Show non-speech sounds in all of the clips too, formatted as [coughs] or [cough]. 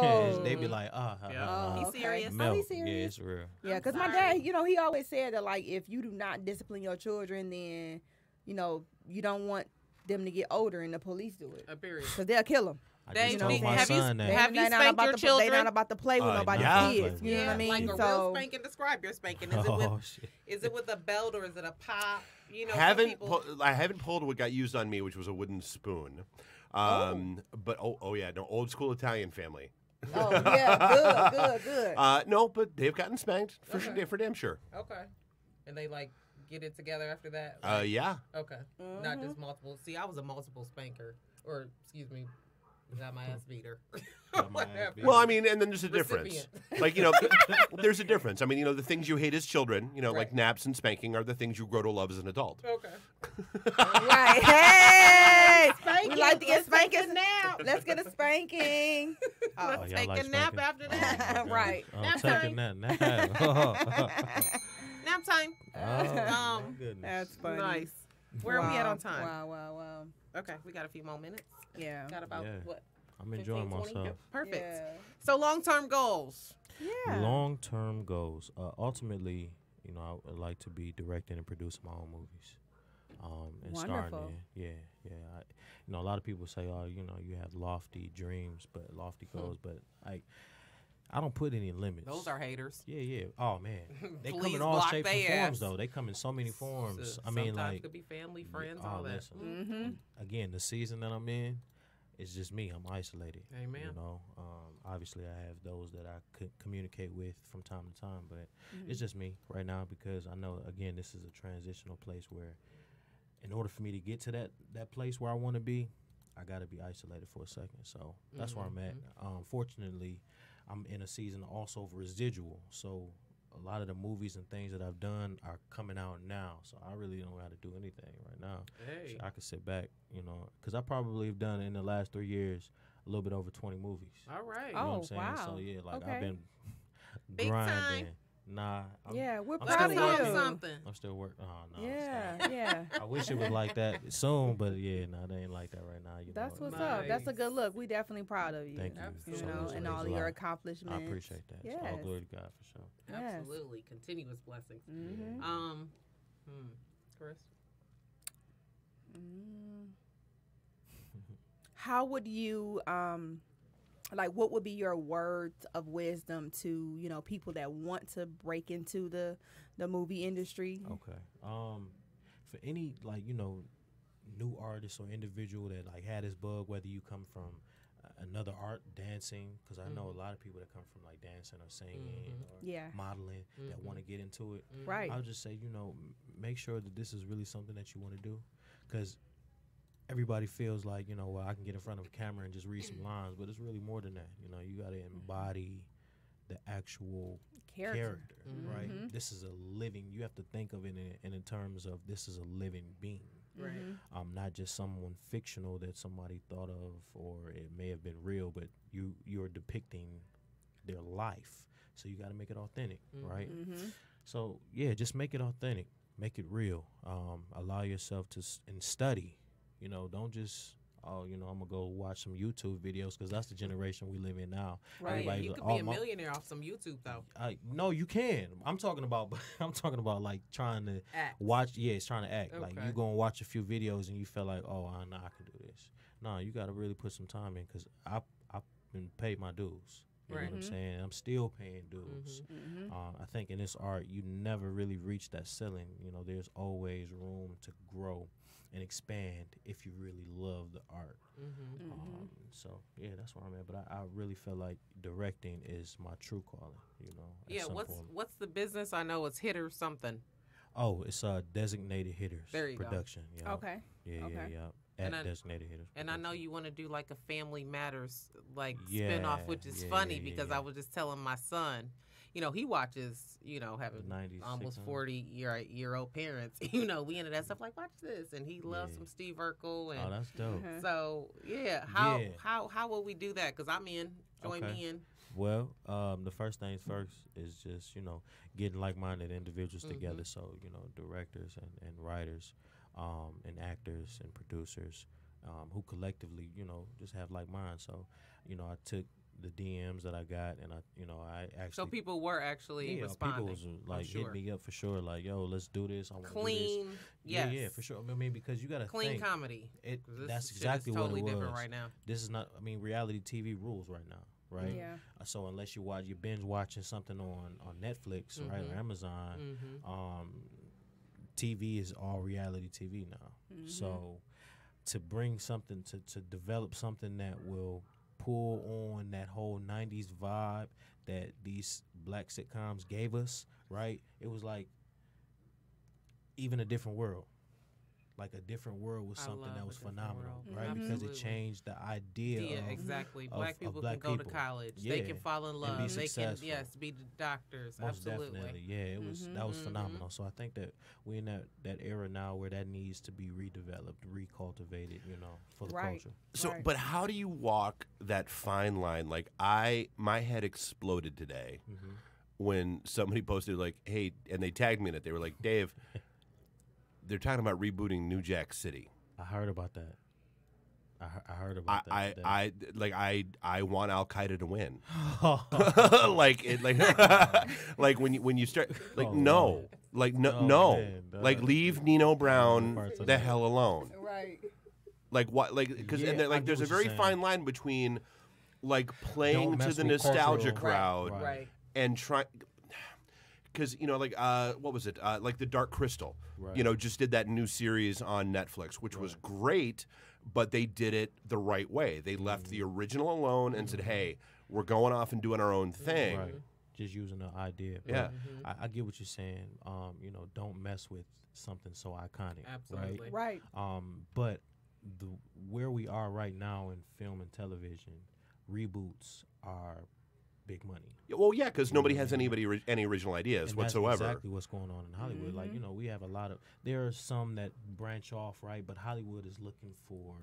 Oh. they be like, ah, uh, Yeah. uh, Oh, He's okay. serious. Oh, Mel. he's Yeah, it's real. Yeah, because my dad, you know, he always said that like if you do not discipline your children, then you know you don't want them to get older and the police do it A period. because they'll kill them. I They- just told they- my have you- son that. have you they not spanked about your to, They children? not about to play with Uh, nobody's yeah. kids. You know what I mean? like a so real spanking. Describe your spanking. Is it with oh shit. is it with a belt or is it a pop? You know, haven't people, pu- I haven't pulled what got used on me, which was a wooden spoon. Um, But oh, oh yeah, no, old school Italian family. [laughs] oh yeah, good, good, good. Uh, no, but they've gotten spanked for Okay. sure, for damn sure. okay, and they like get it together after that. Uh, yeah. okay, not just multiple. See, I was a multiple spanker, or excuse me, got my ass beater. [laughs] Got my ass Whatever. beat. Well, I mean, and then there's a difference. Recipient. [laughs] Like you know, there's a difference. I mean, you know, the things you hate as children, you know, like naps and spanking, are the things you grow to love as an adult. Okay. [laughs] right. Hey, we like to get Let's take spankings. nap. Let's get a spanking. Let's Oh, y'all take like a nap after Oh, that. my God. Right. I'm Nap taking time. that nap. nap time. oh, Um. That's funny. Nice. Where are we at on time? Wow, wow, wow. Okay, we got a few more minutes. Yeah. Got about Yeah. what? I'm enjoying 15, myself. Yep, Perfect. Yeah. So long term goals. Yeah. Long term goals. Uh, ultimately, you know, I would like to be directing and producing my own movies. Um, and starring Wonderful. in. Yeah, yeah. I, you know, a lot of people say, "Oh, you know, you have lofty dreams, but lofty Hmm. goals." But I, I don't put any limits. Those are haters. Yeah, yeah. Oh man, [laughs] they come in all shapes they and forms, though. They come in so many forms. So- I mean, sometimes like could be family, friends, oh, all that. listen. Mm-hmm. again, the season that I'm in, it's just me. I'm isolated. Amen. You know, um, obviously I have those that I could communicate with from time to time, but it's just me right now because I know again this is a transitional place where, in order for me to get to that that place where I want to be, I got to be isolated for a second. So that's where I'm at. Um, fortunately, I'm in a season also of residual, so. A lot of the movies and things that I've done are coming out now, so I really don't got to do anything right now. Hey. I could sit back, you know, because I probably have done in the last three years a little bit over 20 movies. All right. You know what Oh, I'm saying? wow. So, yeah, like Okay. I've been [laughs] Big grinding. time. Nah. I'm, Yeah, we're I'm proud us of know you. something. I'm still working. Oh, no. Yeah, yeah. [laughs] I wish it was like that soon, but yeah, no, they ain't like that right now. You That's know. what's up. That's a good look. We definitely proud of you. Thank you. You know, so and all It of means a your accomplishments. I appreciate that. So all Yes. glory to God for sure. Yes. Absolutely. Continuous blessings. Mm-hmm. Um, hmm. Chris. Mm. How would you um like what would be your words of wisdom to, you know, people that want to break into the the movie industry? Okay. Um, for any like you know, new artist or individual that like had this bug, whether you come from uh, another art, dancing, because I know a lot of people that come from like dancing or singing or Yeah. modeling that want to get into it. Right. I'll just say, you know, m- make sure that this is really something that you want to do, because everybody feels like you know, well, I can get in front of a camera and just read some lines, but it's really more than that. You know, you got to embody the actual Character. character, right? Mhm. This is a living. You have to think of it in, in, in terms of this is a living being, Right. um, not just someone fictional that somebody thought of, or it may have been real, but you you're depicting their life. So you got to make it authentic, right? Mm-hmm. So yeah, just make it authentic, make it real. Um, allow yourself to s- and study. You know, don't just oh, you know, I'm gonna go watch some YouTube videos because that's the generation we live in now. Right. Everybody's you like, could be "Oh, a my- millionaire off some YouTube though. I, no, you can. I'm talking about. [laughs] I'm talking about like trying to Act. watch. Yeah, it's trying to act. Like you go and watch a few videos and you feel like, oh, I know I can do this. No, you got to really put some time in because I I've been paid my dues. You Right. know what I'm saying? I'm still paying dues. Mm-hmm. Uh, I think in this art, you never really reach that ceiling. You know, there's always room to grow and expand if you really love the art. Mm-hmm. Um, so yeah, that's where I'm at. But I, I really feel like directing is my true calling. You know. Yeah. What's point. what's the business? I know it's hit or something. Oh, it's uh designated hitters There you go. production. Yeah. Okay. Yeah, okay. yeah, yeah. At And I- designated hitters. And I know you want to do like a Family Matters like spinoff, Yeah, which is yeah, funny yeah, yeah, because yeah. I was just telling my son, you know, he watches, you know, having 90s almost sitcom. forty year year old parents. [laughs] You know, we into that stuff like watch this, and he loves Yeah. some Steve Urkel, and Oh, that's dope. Mhm. so yeah. How Yeah. how how will we do that? Because I'm in. Join Okay. me in. Well, um, the first things first is just you know getting like-minded individuals Mhm. together. So you know directors and, and writers, um, and actors and producers, um, who collectively you know just have like minds. So you know I took the DMs that I got, and I, you know, I actually. So people were actually yeah, responding. people was like sure. hit me up for sure, like, "Yo, let's do this. I want to do this." Clean, Yeah, yeah, for sure. I mean, because you got to Clean think. comedy. It, 'Cause this that's exactly is what it was. different right now. This is not. I mean, reality TV rules right now, right? Yeah. Uh, So unless you watch, you binge watching something on on Netflix, right, or Mhm. Amazon, Mm-hmm. um, TV is all reality TV now. Mm-hmm. So to bring something to to develop something that will pull on that whole '90s vibe that these black sitcoms gave us, right? It was like even a different world. Like a different world was something that was phenomenal, world. right? Mhm. Because it changed the idea Yeah, of exactly. of- Black of people black can go to people. college. They can fall in and love. be They can yes, be doctors. Most Absolutely. definitely, yeah. It was that was Mhm. phenomenal. So I think that we're in that, that era now where that needs to be redeveloped, recultivated, you know, for the Right. culture. So, Right. but how do you walk that fine line? Like I, my head exploded today Mm-hmm. when somebody posted like, "Hey," and they tagged me in it. They were like, "Dave, they're talking about rebooting New Jack City." I heard about that. I, he- I heard I, about that. I. I, like I, I want Al Qaeda to win. [laughs] [laughs] Like it, like, [laughs] like when you when you start, like Oh, no, wow. like no, Oh, no, man, like leave Nino Brown the hell alone. Right. Like what? Like because Yeah, and then, I like there's a very saying. fine line between like playing to the nostalgia cultural- crowd Right. Right. and try because you know like uh what was it uh like the dark crystal Right. you know just did that new series on netflix which was great but they did it the right way they left the Mm-hmm. original alone and said hey we're going off and doing our own thing right. Just using the idea. But Yeah. I, I get what you're saying. Um, you know, don't mess with something so iconic. Absolutely. Right. Right. Um, but the where we are right now in film and television, reboots are big money. Well yeah because nobody has anybody ori- any original ideas And that's whatsoever exactly what's going on in Hollywood. Like mm-hmm. you know, we have a lot of there are some that branch off, right? But Hollywood is looking for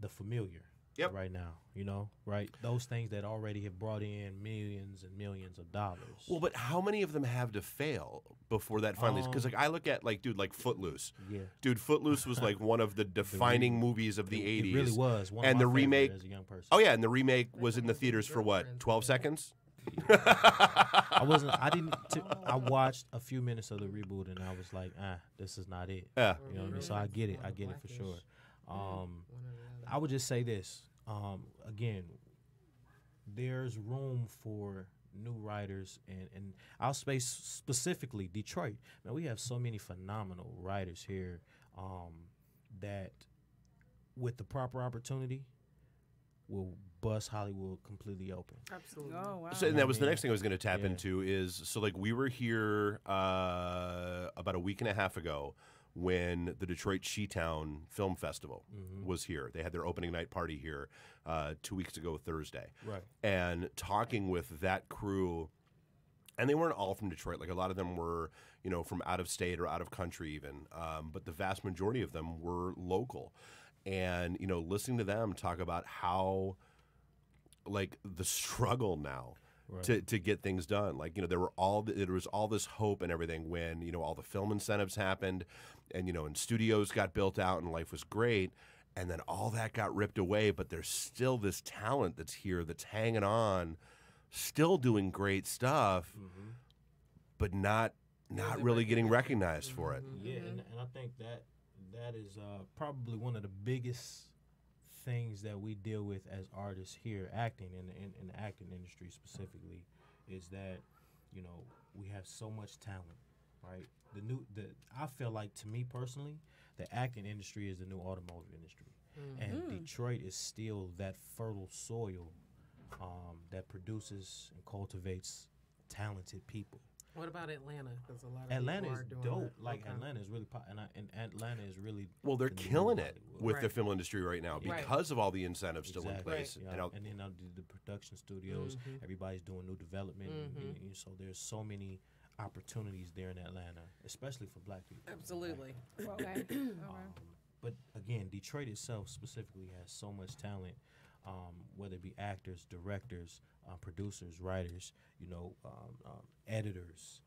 the familiar. Yep. Right now, you know, right? Those things that already have brought in millions and millions of dollars. well but how many of them have to fail before that finally because Um, like i look at like dude like footloose yeah, dude footloose was like one of the [laughs] defining movies of the 80s it really was. One And of the remake- as a young person. Oh yeah, and the remake was in the theaters for what, twelve seconds? I wasn't. I didn't. T- I watched a few minutes of the reboot and I was like, ah, this is not it. Yeah. You know what I mean? So I get it. I get it for sure. Um, I would just say this. Um, again, there's room for new writers, and and I'll space specifically Detroit. Man, we have so many phenomenal writers here. Um, that with the proper opportunity, will bust Hollywood completely open. Absolutely. Oh wow. So, and that was the next thing I was going to tap yeah. into is so like we were here uh, about a week and a half ago when the Detroit Sheetown Film Festival Mm-hmm. was here. They had their opening night party here uh, two weeks ago Thursday, Right. and talking with that crew. And they weren't all from Detroit. Like a lot of them were, you know, from out of state or out of country, even. Um, but the vast majority of them were local. And you know, listening to them talk about how like the struggle now Right. to, to get things done. Like you know, there were all there was all this hope and everything when you know all the film incentives happened, and you know, and studios got built out and life was great, and then all that got ripped away. But there's still this talent that's here that's hanging on, still doing great stuff, Mm-hmm. but not not the really getting recognition. recognized for it. Yeah, and, and I think that that is uh, probably one of the biggest things that we deal with as artists here, acting in the, in, in the acting industry specifically, is that you know we have so much talent, right? The new, the I feel like to me personally, the acting industry is the new automotive industry, and Detroit is still that fertile soil um, that produces and cultivates talented people. What about Atlanta? Because a lot of Atlanta is are doing dope. that. Like Okay. Atlanta is really, po- and, I, and Atlanta is really Well, they're killing it Hollywood. with the film industry right now Right. because of all the incentives still in Exactly. place. Yeah, And and then uh, the, the production studios, Mm-hmm. everybody's doing new development, and- and, and so there's so many opportunities there in Atlanta, especially for Black people. Absolutely. okay. okay. [coughs] Um, but again, Detroit itself specifically has so much talent, um, whether it be actors, directors, uh, producers, writers, you know, um, um, editors.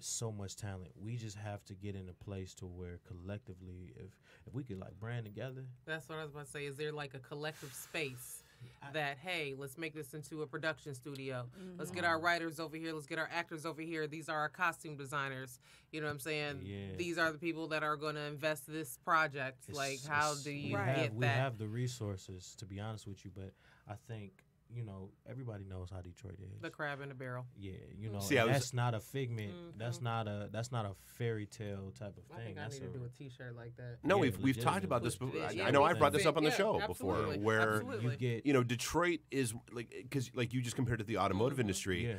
So much talent. We just have to get in a place to where collectively, if if we could like brand together, That's what I was about to say. Is there like a collective space that hey, let's make this into a production studio. Let's get our mm-hmm. writers over here. Let's get our actors over here. These are our costume designers. You know what I'm saying? Yeah. These are the people that are going to invest this project. It's- like, how do we you Right. have, get we that? have the resources to be honest with you, but I think you know everybody knows how Detroit is. the crab in the barrel. yeah, you know See, I was- that's not a figment. That's Mhm. not a that's not a fairy tale type of I thing. think I That's need to do a T-shirt like that. No, Yeah, we've we've talked about this. Before. Yeah, I, I know I brought this up on the yeah, show before, where absolutely. you get you know Detroit is like because like you just compared to the automotive Mhm. industry.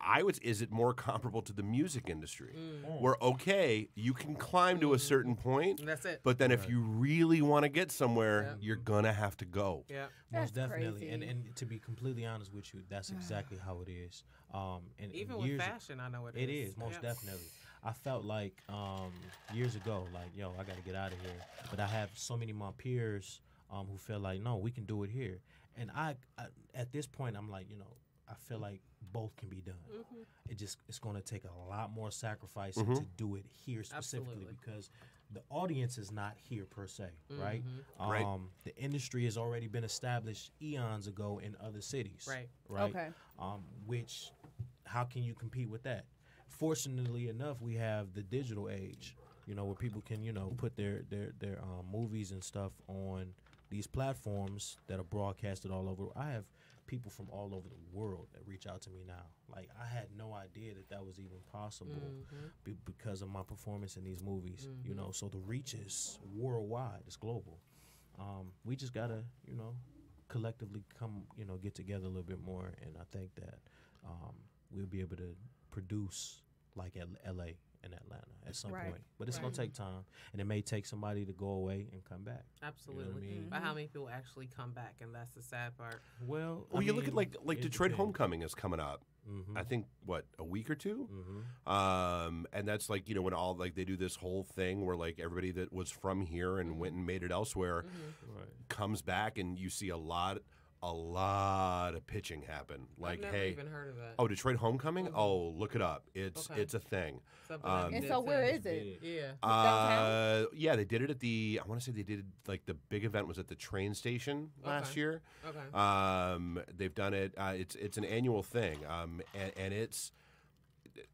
Yeah. I would is it more comparable to the music industry, Mm. where okay you can climb to a certain point, And that's it. but then if you really want to get somewhere, Yeah. you're gonna have to go. yeah. Most That's definitely, and crazy. and to be completely honest with you, that's exactly how it is. Um, and, and Even with years, fashion, I know it is. it is most Yeah. definitely. I felt like um, years ago, like yo, I got to get out of here. But I have so many of my peers um, who feel like, no, we can do it here. And I, I, at this point, I'm like, you know, I feel like both can be done. Mm-hmm. It just it's going to take a lot more sacrifice Mhm. to do it here specifically Absolutely. because the audience is not here per se, right? Mhm. Right. Um, the industry has already been established eons ago in other cities, Right. Right. Okay. Um, which, how can you compete with that? Fortunately enough, we have the digital age, you know, where people can, you know, put their their their um, movies and stuff on these platforms that are broadcasted all over. I have people from all over the world that reach out to me now. Like I had no idea that that was even possible Mhm. be- because of my performance in these movies. You Mhm. know, so the reach is worldwide. It's global. Um, we just gotta, you know, collectively come, you know, get together a little bit more, and I think that um, we'll be able to produce like L- L.A. and Atlanta at some Right. point. But it's Right. gonna take time, and it may take somebody to go away and come back. Absolutely. I mean? But how many people actually come back? And that's the sad part. Well, Well, you look at like like Detroit Homecoming is coming up. Mm-hmm. I think what a week or two. mm-hmm. Um, and that's like you know when all like they do this whole thing where like everybody that was from here and went and made it elsewhere Mm-hmm. Right. comes back and you see a lot a lot of pitching happen. Like I've never hey, even heard of that. oh Detroit Homecoming, Mhm. oh look it up. It's Okay. it's a thing. Something um, And so where is it? Yeah. Uh, yeah, they did it at the. I want to say they did like the big event was at the train station last Okay. year. Okay. Um, they've done it. Uh, it's it's an annual thing. Um, and, and it's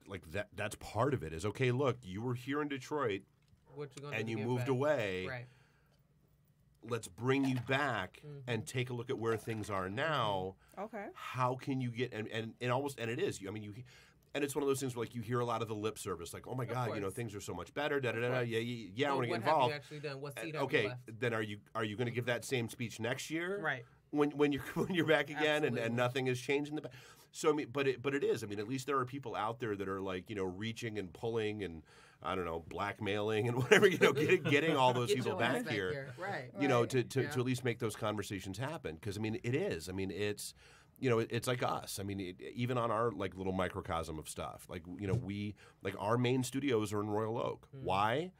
like that. That's part of it. Is okay. Look, you were here in Detroit what you gonna and you moved back? away. Right. Let's bring you back Mhm. and take a look at where things are now. Okay. How can you get and and, and almost and it is. You, I mean you. And it's one of those things where, like, you hear a lot of the lip service, like, "Oh my Of God, you know, things are so much better." Da da da. course. Yeah, yeah, yeah. I want to get what involved. Have you actually done? What Uh, seat okay, left? then are you are you going to give that same speech next year? Right. When when you're [laughs] when you're back again and, and nothing has changed in the back. So I mean, but it but it is. I mean, at least there are people out there that are like you know reaching and pulling and I don't know blackmailing and [laughs] whatever you know getting getting all those Get people your ass back here. Right. You know Right. to to, Yeah. to at least make those conversations happen because I mean it is. I mean it's. You know, it, it's like us. I mean, it, even on our like little microcosm of stuff, like you know, we like our main studios are in Royal Oak. Mm. Why?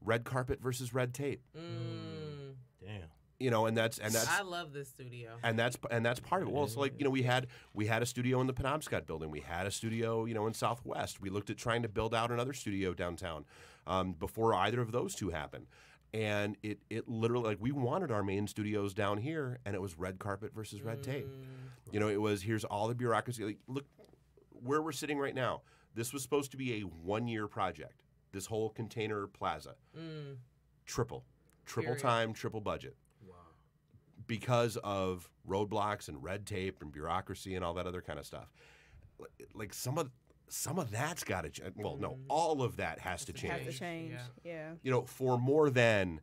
Red carpet versus red tape. Mm. Damn. You know, and that's and that's I love this studio. and that's and that's part of it. Well, it's like you know we had we had a studio in the Penobscot building. We had a studio you know in Southwest. We looked at trying to build out another studio downtown um, before either of those two happened. And it it literally like we wanted our main studios down here, and it was red carpet versus red tape. Mm. You know, it was here's all the bureaucracy. Like, look where we're sitting right now. This was supposed to be a one year project. This whole container plaza, Mm. triple, triple Period. time, triple budget. Because of roadblocks and red tape and bureaucracy and all that other kind of stuff. Like- Like some of some of that's got to change. Well, no, Mhm. all of that has to Has to Has change. to change. Yeah. Yeah. You know, for more than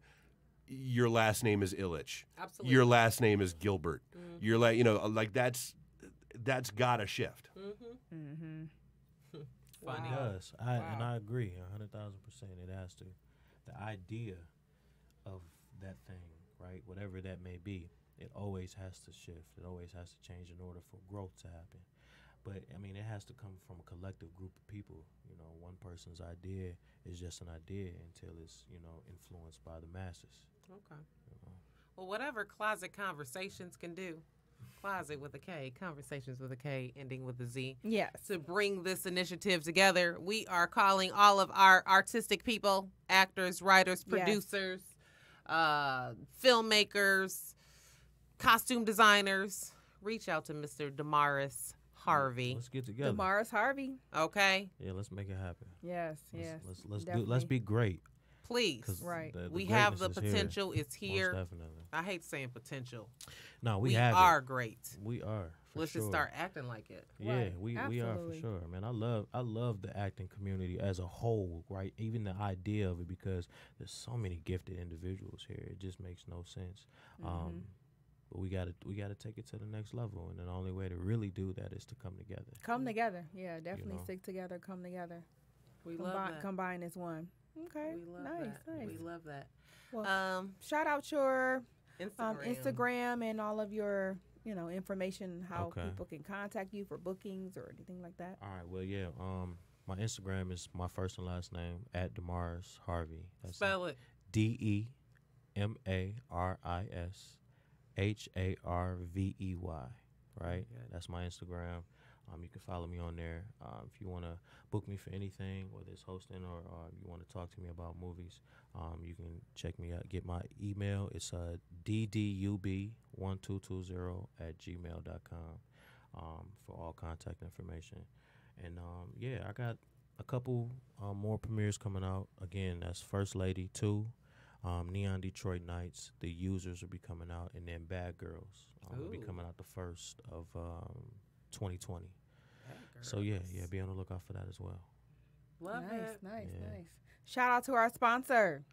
your last name is Ilitch, Absolutely. your last name is Gilbert. Mhm. Your la- you know, like that's that's got to shift. Mhm. Mm-hmm. [laughs] Funny. It does. I and I agree a hundred thousand percent. It has to. The idea of that thing, right? Whatever that may be, it always has to shift. It always has to change in order for growth to happen. But I mean, it has to come from a collective group of people. You know, one person's idea is just an idea until it's you know influenced by the masses. Okay. You know? Well, whatever closet conversations can do, closet with a K, conversations with a K, ending with a Z. Yes. To bring this initiative together, we are calling all of our artistic people, actors, writers, Yes. Producers, uh, filmmakers, costume designers, reach out to Mr. Demaris Harvey. Let's get together. Demaris Harvey. Okay, Yeah, let's make it happen. Yes, Let's, yes. Let's let's do, definitely. let's be great. Please. Right. the- the we have the greatness is here, potential. It's most here. definitely. I hate saying potential. No, we, We, have are it. great. We are. For Let's sure. just start acting like it. Yeah, Right, we, we are for sure, man. I love I love the acting community as a whole, right? Even the idea of it because there's so many gifted individuals here. It just makes no sense. Mm-hmm. Um, but we got to we got to take it to the next level, and the only way to really do that is to come together. Come together. Yeah, definitely know. stick together. Come together. We love Combine, that. combine as one. Okay. we love nice, that. nice. We love that. Well, Um, Shout out your Instagram. um, Instagram and all of your, you know, information how Okay. people can contact you for bookings or anything like that. All right, well, yeah. Um, my Instagram is my first and last name at Demaris Harvey. That's Spell it. D E M A R I S H A R V E Y. Right? Very good. That's my Instagram. Um, you can follow me on there. Um, if you want to book me for anything, whether it's hosting or, or you want to talk to me about movies, um, you can check me out. Get my email. It's uh, ddub1220 at gmail.com um, for all contact information. And um, yeah, I got a couple um, more premieres coming out. Again, that's First Lady 2, um, Neon Detroit Nights, The Users will be coming out, and then Bad Girls will be coming out the first of um, 2020. Bad So yeah, yeah, be on the lookout for that as well. Love nice, it. nice, Yeah. nice. Shout out to our sponsor.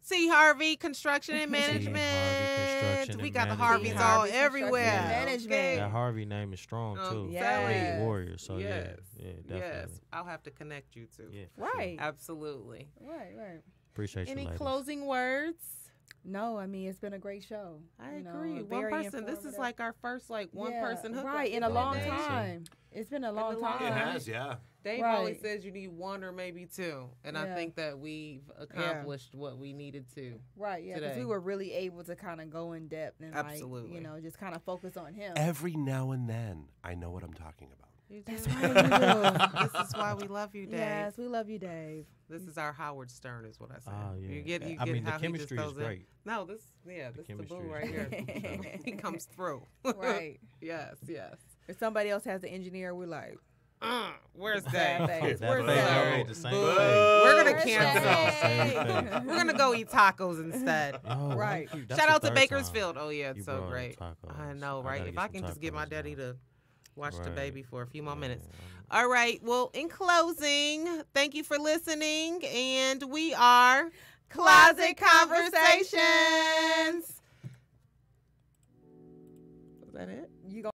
C. Harvey Construction and [laughs] C. Harvey Management. Construction we and got the Harveys C. all everywhere. and Management. okay? That Harvey name is strong Um, too. Yes. He's a warrior. So yes. yeah, yeah, definitely. Yes, I'll have to connect you to. Yeah, for sure. Right. Absolutely. Right, right. Appreciate Any you, ladies. closing words? No, I mean it's been a great show. I you know, agree. a One person. This is like our first like one Yeah, person hookup. right in a long Dave. Yeah. time. It's been a long a long time. It has, yeah. Dave always says you need one or maybe two, and I think that we've accomplished what we needed to. Right, yeah, because we were really able to kind of go in depth and like, you know, just kind of focus on him. Every now and then, I know what I'm talking about. You That's do. right, do. [laughs] this is why we love you, Dave. Yes, we love you, Dave. This is our Howard Stern, is what I say. Oh yeah. You get, you I get mean, the how he just chemistry is throws in- No, this, yeah, The this is the boo right here. great. [laughs] [laughs] he comes through. Right. [laughs] yes, yes. if somebody else has the engineer, we're like, Uh, where's That Dave? That Where's that? already the same Boo. We're gonna cancel. We're gonna go eat tacos instead. Oh, Right. That's Shout out to Bakersfield. time Oh yeah, it's you so great. tacos. I know, right? gotta If I can just get my daddy now. to watch the baby for a few more minutes. All right. Well, in closing, thank you for listening, and we are Kloset Konversationz. Is that it? you